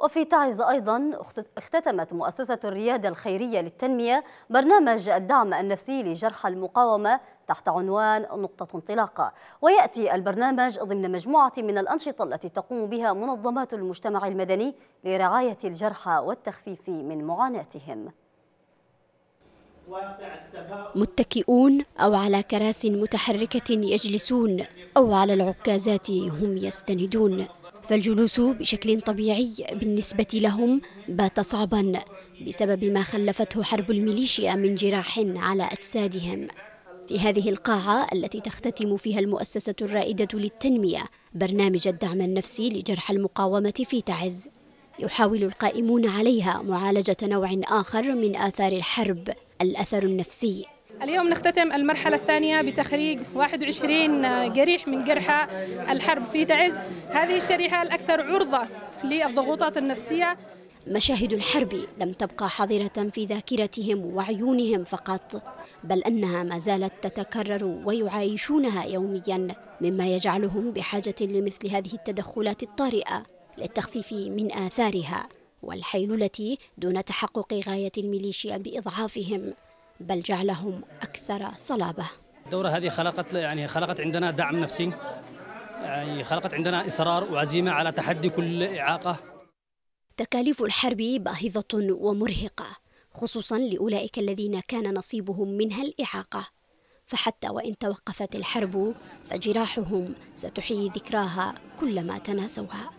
وفي تعز أيضا اختتمت مؤسسة الريادة الخيرية للتنمية برنامج الدعم النفسي لجرحى المقاومة تحت عنوان نقطة انطلاقة. ويأتي البرنامج ضمن مجموعة من الأنشطة التي تقوم بها منظمات المجتمع المدني لرعاية الجرحى والتخفيف من معاناتهم. متكئون أو على كراس متحركة يجلسون أو على العكازات هم يستندون. فالجلوس بشكل طبيعي بالنسبة لهم بات صعبا بسبب ما خلفته حرب الميليشيا من جراح على أجسادهم. في هذه القاعة التي تختتم فيها المؤسسة الرائدة للتنمية برنامج الدعم النفسي لجرح المقاومة في تعز. يحاول القائمون عليها معالجة نوع آخر من آثار الحرب الأثر النفسي. اليوم نختتم المرحلة الثانية بتخريج 21 جريح من جرحى الحرب في تعز. هذه الشريحة الأكثر عرضة للضغوطات النفسية. مشاهد الحرب لم تبقى حاضرة في ذاكرتهم وعيونهم فقط بل أنها ما زالت تتكرر ويعايشونها يوميا مما يجعلهم بحاجة لمثل هذه التدخلات الطارئة للتخفيف من آثارها والحيلولة دون تحقق غاية الميليشيا بإضعافهم. بل جعلهم أكثر صلابة. الدورة هذه خلقت يعني خلقت عندنا دعم نفسي. يعني خلقت عندنا إصرار وعزيمة على تحدي كل إعاقة. تكاليف الحرب باهظة ومرهقة خصوصا لأولئك الذين كان نصيبهم منها الإعاقة. فحتى وإن توقفت الحرب فجراحهم ستحيي ذكراها كلما تناسوها.